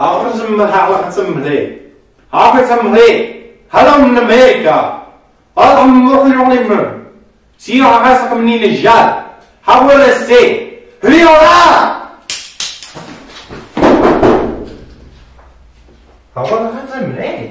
أخرج من هاوي تملي هاوي تملي هذا من أمريكا هذا من روح اليوم سيو عاسك منين نجال حول السي هيولا هو هذا تملي